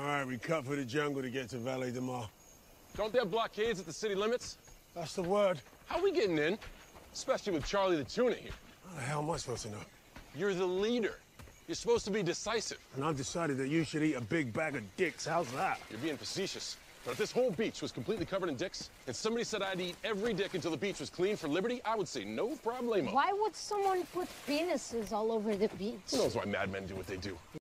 All right, we cut for the jungle to get to Valley de Mar. Don't they have blockades at the city limits? That's the word. How are we getting in? Especially with Charlie the Tuna here. How the hell am I supposed to know? You're the leader. You're supposed to be decisive. And I've decided that you should eat a big bag of dicks. How's that? You're being facetious. But if this whole beach was completely covered in dicks, and somebody said I'd eat every dick until the beach was clean for liberty, I would say no problemo. Why would someone put penises all over the beach? Who knows why madmen do what they do?